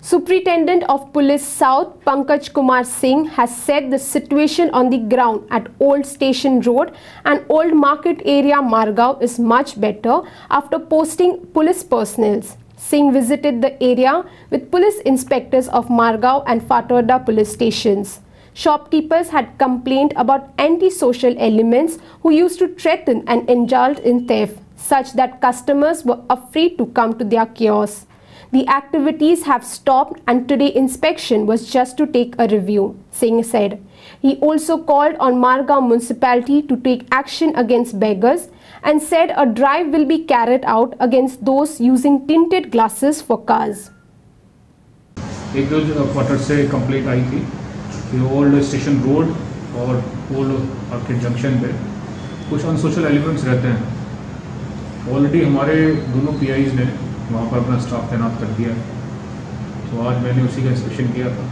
Superintendent of Police South Pankaj Kumar Singh has said the situation on the ground at Old Station Road and Old Market area Margao is much better after posting police personnel. Singh visited the area with police inspectors of Margao and Fatorda police stations. Shopkeepers had complained about antisocial elements who used to threaten and indulge in theft, such that customers were afraid to come to their kiosks. The activities have stopped and today inspection was just to take a review, Singh said. He also called on Margao municipality to take action against beggars and said a drive will be carried out against those using tinted glasses for cars. एक दो quarter से complaint आई थी कि old station road और old market junction पे कुछ unsocial elements रहते हैं ऑलरेडी हमारे दोनों पीआईज ने वहाँ पर अपना स्टाफ तैनात कर दिया। है तो आज मैंने उसी का इंस्पेक्शन किया था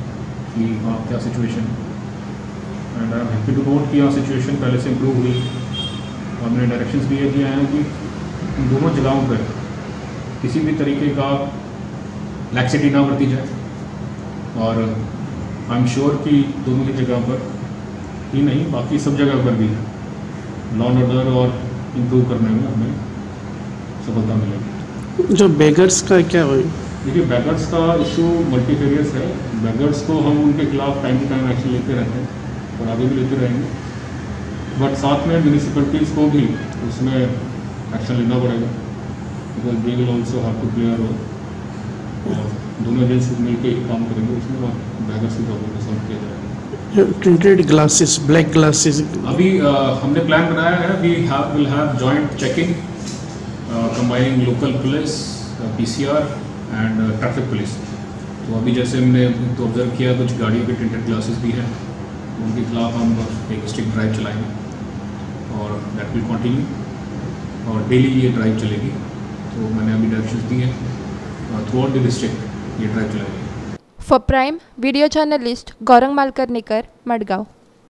कि वहाँ क्या situation and I am happy to note कि यहाँ सिचुएशन पहले से इम्प्रूव हुई। और मैंने डायरेक्शंस भी ये दिए हैं कि दोनों जगहों पर किसी भी तरीके का लैक्सिटी ना बरती जाए। और आई एम श्योर कि दोनों ही जगह पर ही नहीं, बाकी सब जगह पर भी लॉ एंड ऑर्डर और इम्प्रूव करने में हमें सफलता मिलेगी। जो बेगर्स का क्या हुई? देखिए बैगर्स का इशू मल्टीफेरियस है। बैगर्स को हम उनके खिलाफ टाइम टू टाइम एक्शन लेते रहते हैं और आगे भी लेते रहेंगे। बट साथ में म्यूनिसिपलिटीज़ को भी उसमें एक्शन लेना पड़ेगा। Because they will also have to play role और दोनों एजेंसी मिलकर काम करेंगे उसमें और बैगर्स की प्रॉब्लम को सॉल्व किया जाएगा। प्रिंटेड ग्लासेस ब्लैक ग्लासेस अभी uh, हमने प्लान बनाया है we have will have joint checking combining local police PCR and traffic police तो अभी जैसे हमने तो ऑब्ज़र्व किया कुछ गाड़ियों के टिंटेड ग्लासेस भी हैं। उनके खिलाफ हम एक स्टिक ड्राइव चलाएँगे और दैट विल कंटिन्यू और डेली ये ड्राइव चलेगी। तो मैंने अभी डायरेक्शन दी है। थ्रू आउट द डिस्ट्रिक्ट ये ड्राइव चलाएगी। For Prime Video journalist Gaurang Malkar Malkarnikar, Madgaon.